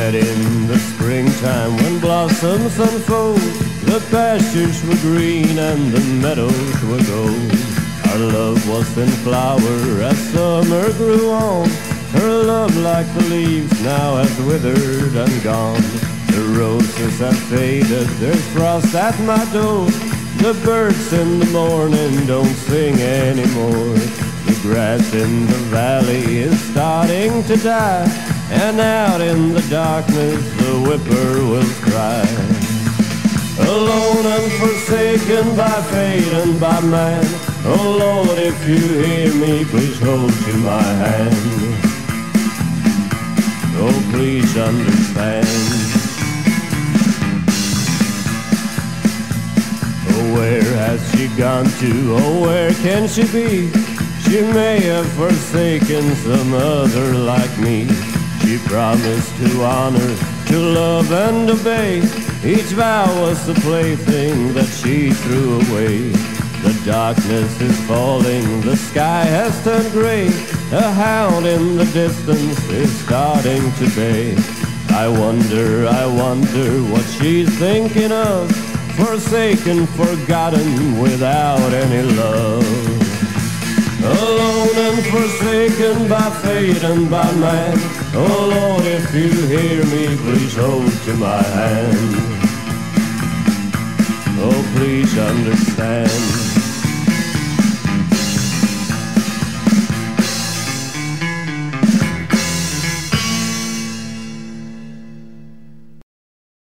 that in the springtime when blossoms unfold, the pastures were green and the meadows were gold. Our love was in flower as summer grew on. Her love like the leaves now has withered and gone. The roses have faded, there's frost at my door. The birds in the morning don't sing anymore. The grass in the valley is starting to die. And out in the darkness the whippoorwills cry. Alone and forsaken by fate and by man. Oh Lord, if you hear me, please hold to my hand. Oh, please understand. Oh, where has she gone to? Oh, where can she be? She may have forsaken some other like me. Promised to honor, to love and obey. Each vow was the plaything that she threw away. The darkness is falling, the sky has turned gray. A hound in the distance is starting to bay. I wonder, I wonder what she's thinking of forsaken, forgotten, without any love. Forsaken by fate and by man. Oh Lord, if you hear me, please hold to my hand. Oh, please understand.